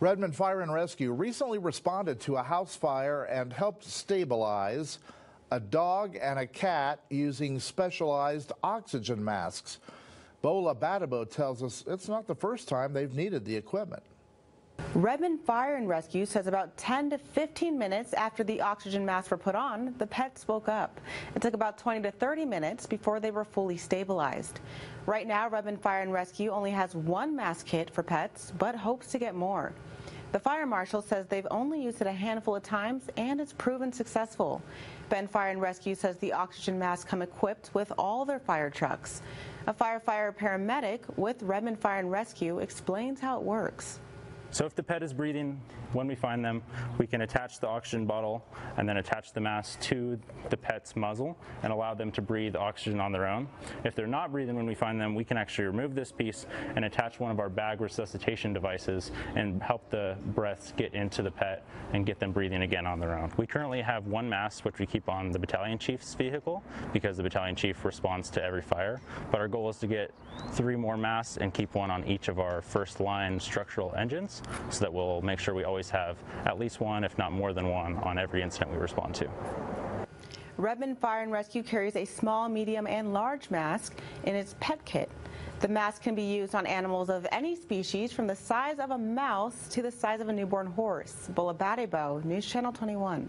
Redmond Fire and Rescue recently responded to a house fire and helped stabilize a dog and a cat using specialized oxygen masks. Bola Gbadebo tells us it's not the first time they've needed the equipment. Redmond Fire and Rescue says about 10 to 15 minutes after the oxygen masks were put on, the pets woke up. It took about 20 to 30 minutes before they were fully stabilized. Right now, Redmond Fire and Rescue only has one mask kit for pets, but hopes to get more. The fire marshal says they've only used it a handful of times and it's proven successful. Bend Fire and Rescue says the oxygen masks come equipped with all their fire trucks. A firefighter paramedic with Redmond Fire and Rescue explains how it works. So if the pet is breathing, when we find them, we can attach the oxygen bottle and then attach the mask to the pet's muzzle and allow them to breathe oxygen on their own. If they're not breathing when we find them, we can actually remove this piece and attach one of our bag resuscitation devices and help the breaths get into the pet and get them breathing again on their own. We currently have one mask which we keep on the battalion chief's vehicle because the battalion chief responds to every fire, but our goal is to get three more masks and keep one on each of our first line structural engines so that we'll make sure we always have at least one, if not more than one, on every incident we respond to. Redmond Fire and Rescue carries a small, medium, and large mask in its pet kit. The mask can be used on animals of any species from the size of a mouse to the size of a newborn horse. Bola Gbadebo, News Channel 21.